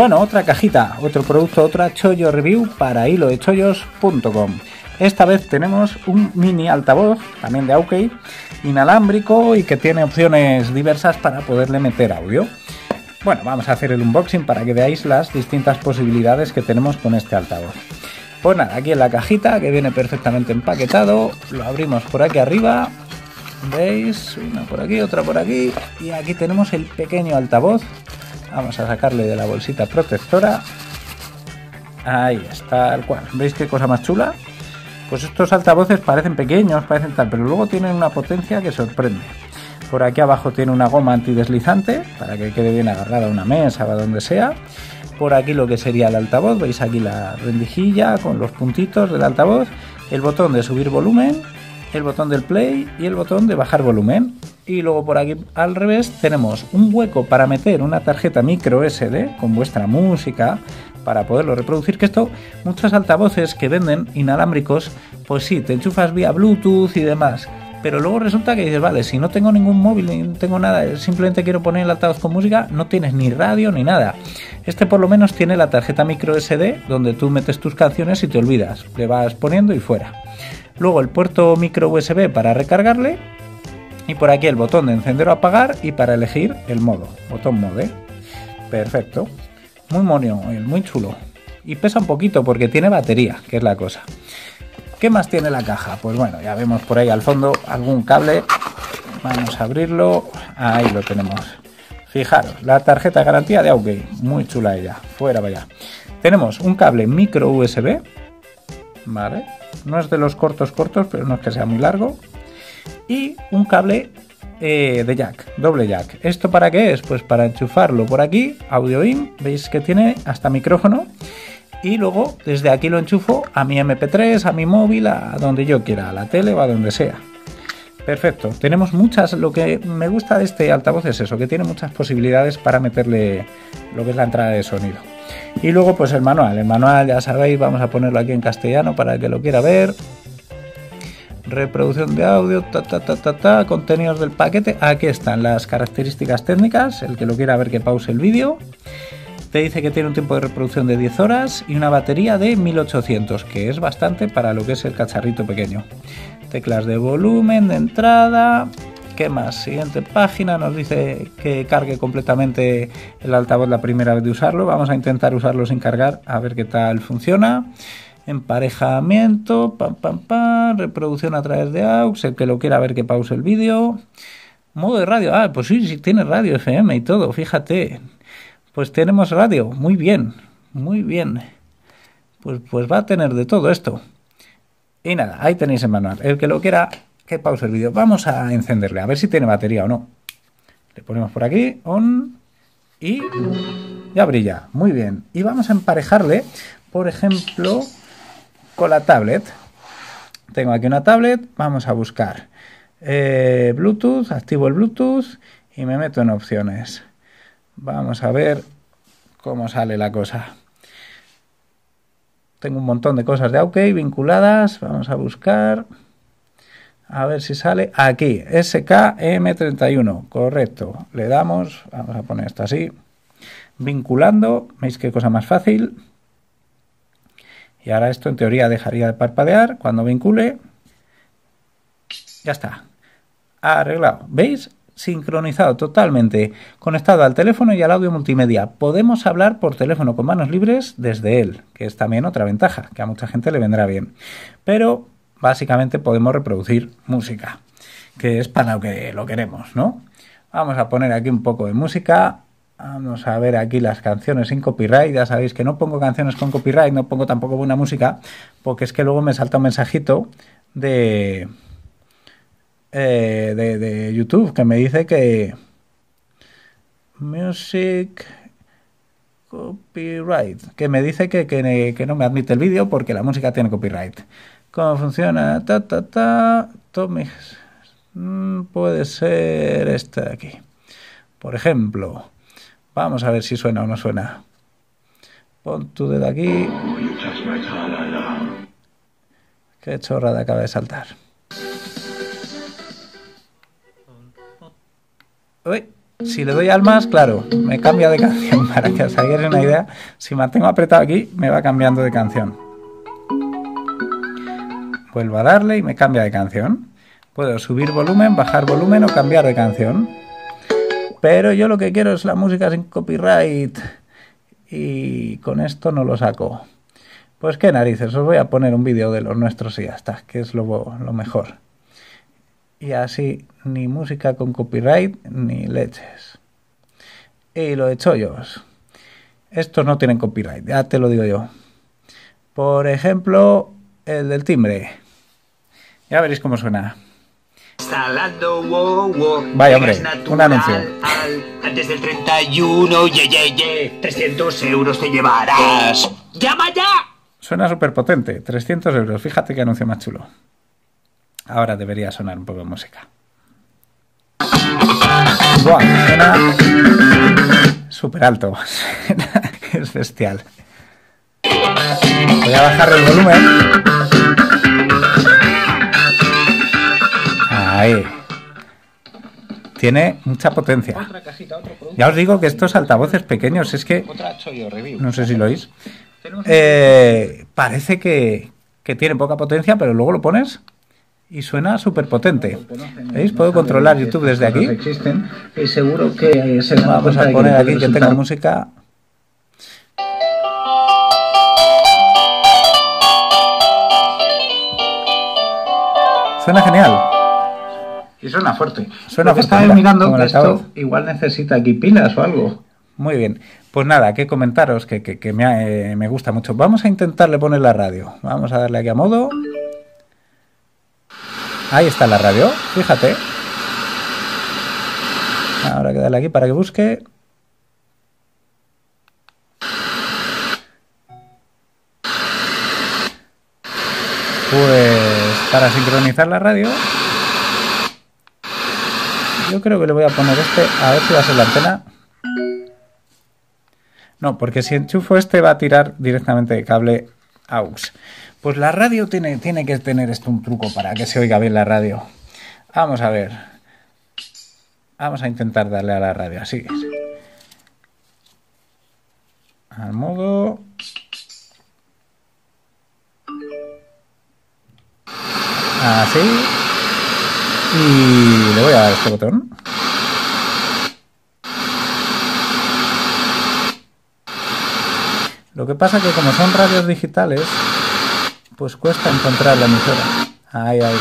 Bueno, otra cajita, otro producto, otra chollo review para hilodechollos.com. Esta vez tenemos un mini altavoz, también de Aukey, inalámbrico y que tiene opciones diversas para poderle meter audio. Bueno, vamos a hacer el unboxing para que veáis las distintas posibilidades que tenemos con este altavoz. Pues nada, aquí en la cajita que viene perfectamente empaquetado, lo abrimos por aquí arriba, veis, una por aquí, otra por aquí, y aquí tenemos el pequeño altavoz Vamos a sacarle de la bolsita protectora. Ahí está, el cual. ¿Veis qué cosa más chula? Pues estos altavoces parecen pequeños, parecen tal, pero luego tienen una potencia que sorprende. Por aquí abajo tiene una goma antideslizante para que quede bien agarrada a una mesa o a donde sea. Por aquí lo que sería el altavoz, veis aquí la rendijilla con los puntitos del altavoz, el botón de subir volumen, el botón del play y el botón de bajar volumen. Y luego por aquí al revés tenemos un hueco para meter una tarjeta micro SD con vuestra música para poderlo reproducir. Que esto, muchos altavoces que venden inalámbricos, pues sí, te enchufas vía Bluetooth y demás. Pero luego resulta que dices, vale, si no tengo ningún móvil, ni tengo nada, simplemente quiero poner el altavoz con música, no tienes ni radio ni nada. Este por lo menos tiene la tarjeta micro SD donde tú metes tus canciones y te olvidas. Le vas poniendo y fuera. Luego el puerto micro USB para recargarle y por aquí el botón de encender o apagar y para elegir el modo, botón mode. Perfecto. Muy monio, muy chulo. Y pesa un poquito porque tiene batería, que es la cosa. ¿Qué más tiene la caja? Pues bueno, ya vemos por ahí al fondo algún cable. Vamos a abrirlo. Ahí lo tenemos. Fijaros, la tarjeta de garantía de Aukey. Muy chula ella. Fuera vaya. Tenemos un cable micro USB. ¿Vale? No es de los cortos cortos, pero no es que sea muy largo y un cable eh, de jack, doble jack. ¿Esto para qué es? Pues para enchufarlo por aquí, audio in, veis que tiene hasta micrófono y luego desde aquí lo enchufo a mi MP3, a mi móvil, a donde yo quiera, a la tele o a donde sea. Perfecto, tenemos muchas, lo que me gusta de este altavoz es eso, que tiene muchas posibilidades para meterle lo que es la entrada de sonido. Y luego pues el manual, el manual ya sabéis, vamos a ponerlo aquí en castellano para el que lo quiera ver, reproducción de audio, ta, ta, ta, ta, ta, contenidos del paquete. Aquí están las características técnicas, el que lo quiera ver que pause el vídeo. Te dice que tiene un tiempo de reproducción de 10 horas y una batería de 1800, que es bastante para lo que es el cacharrito pequeño. Teclas de volumen, de entrada. ¿Qué más? Siguiente página nos dice que cargue completamente el altavoz la primera vez de usarlo. Vamos a intentar usarlo sin cargar a ver qué tal funciona emparejamiento, pam, pam, pam, reproducción a través de AUX, el que lo quiera ver que pause el vídeo. Modo de radio, ah, pues sí, sí tiene radio FM y todo, fíjate. Pues tenemos radio, muy bien, muy bien. Pues, pues va a tener de todo esto. Y nada, ahí tenéis el manual. El que lo quiera, que pause el vídeo. Vamos a encenderle, a ver si tiene batería o no. Le ponemos por aquí, on, y ya brilla. Muy bien. Y vamos a emparejarle, por ejemplo, la tablet. Tengo aquí una tablet, vamos a buscar eh, Bluetooth, activo el Bluetooth y me meto en opciones. Vamos a ver cómo sale la cosa. Tengo un montón de cosas de OK vinculadas. Vamos a buscar. A ver si sale aquí. SKM31. Correcto. Le damos. Vamos a poner esto así. Vinculando. ¿Veis qué cosa más fácil? Y ahora esto en teoría dejaría de parpadear. Cuando vincule, ya está. Arreglado. ¿Veis? Sincronizado totalmente, conectado al teléfono y al audio multimedia. Podemos hablar por teléfono con manos libres desde él, que es también otra ventaja, que a mucha gente le vendrá bien. Pero básicamente podemos reproducir música, que es para lo que lo queremos, ¿no? Vamos a poner aquí un poco de música Vamos a ver aquí las canciones sin copyright. Ya sabéis que no pongo canciones con copyright, no pongo tampoco buena música, porque es que luego me salta un mensajito de, eh, de, YouTube que me dice que Music Copyright, que me dice que, que, no me admite el vídeo porque la música tiene copyright. ¿Cómo funciona? Ta, ta, ta. Mm, puede ser este de aquí. Por ejemplo. Vamos a ver si suena o no suena. Pon tu dedo aquí. Qué chorrada acaba de saltar. Uy, si le doy al más, claro, me cambia de canción. Para que os hagáis una idea, si mantengo apretado aquí, me va cambiando de canción. Vuelvo a darle y me cambia de canción. Puedo subir volumen, bajar volumen o cambiar de canción. Pero yo lo que quiero es la música sin copyright. Y con esto no lo saco. Pues qué narices, os voy a poner un vídeo de los nuestros y ya está, que es lo, lo mejor. Y así, ni música con copyright, ni leches. Y lo de chollos. Estos no tienen copyright, ya te lo digo yo. Por ejemplo, el del timbre. Ya veréis cómo suena. Instalando wow, wow. Vaya, hombre, natural, un anuncio. al- antes del 31, ye, ye, ye. 300 euros te llevarás. ¡Llama ya! Suena súper potente, 300 euros. Fíjate qué anuncio más chulo. Ahora debería sonar un poco de música. Buah, suena súper alto. es bestial. Voy a bajar el volumen. Ahí. Tiene mucha potencia. Ya os digo que estos altavoces pequeños es que no sé si lo oís. Eh, parece que, que tiene poca potencia, pero luego lo pones y suena súper potente. ¿Veis? Puedo controlar YouTube desde aquí. Existen y seguro que se Vamos a poner aquí que tenga música. Suena genial. Y suena fuerte. Suena fuerte, estaba mira, mirando que esto igual necesita aquí pilas o algo. Muy bien. Pues nada, que comentaros que, que- que me, eh, me gusta mucho. Vamos a intentarle poner la radio. Vamos a darle aquí a modo. Ahí está la radio, fíjate. Ahora que aquí para que busque. Pues para sincronizar la radio, yo creo que le voy a poner este, a ver si va a ser la antena. No, porque si enchufo este va a tirar directamente de cable AUX. Pues la radio tiene, tiene que tener esto un truco para que se oiga bien la radio. Vamos a ver. Vamos a intentar darle a la radio así. Al modo. Así. Y le voy a dar este botón. Lo que pasa que como son radios digitales, pues cuesta encontrar la emisora. Ahí, ahí.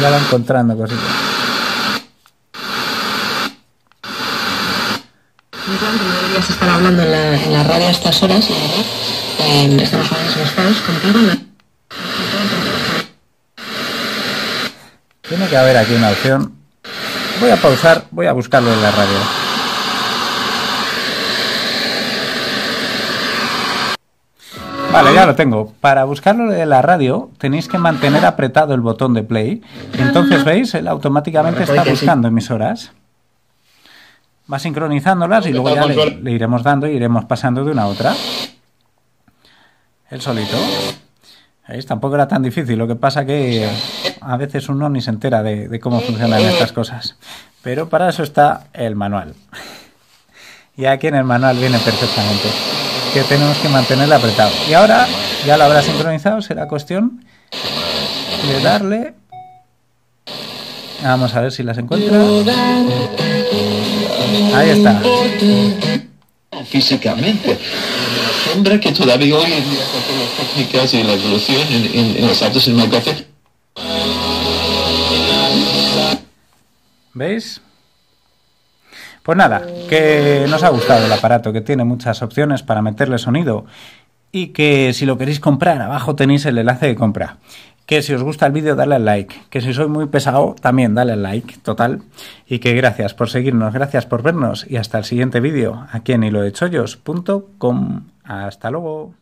Ya va encontrando cositas. No deberías estar hablando en la, en la radio a estas horas, la verdad. Eh, estamos buscados, contigo. Tiene que haber aquí una opción. Voy a pausar, voy a buscarlo en la radio. Vale, ya lo tengo. Para buscarlo en la radio tenéis que mantener apretado el botón de play. Entonces, ¿veis? Él automáticamente está buscando emisoras. Va sincronizándolas y luego ya le, le iremos dando y iremos pasando de una a otra. El solito. ¿Veis? Tampoco era tan difícil. Lo que pasa que a veces uno ni se entera de, de cómo funcionan estas cosas. Pero para eso está el manual. Y aquí en el manual viene perfectamente que tenemos que mantenerlo apretado. Y ahora ya lo habrá sincronizado, será cuestión de darle. Vamos a ver si las encuentra. Ahí está. físicamente. Me asombra que todavía hoy en día con las técnicas y la evolución en, en- en los cinematográficos ¿Veis? Pues nada, que nos ha gustado el aparato, que tiene muchas opciones para meterle sonido y que si lo queréis comprar, abajo tenéis el enlace de compra. Que si os gusta el vídeo, dale al like. Que si soy muy pesado, también dale al like, total. Y que gracias por seguirnos, gracias por vernos y hasta el siguiente vídeo aquí en hilodechollos.com. Hasta luego.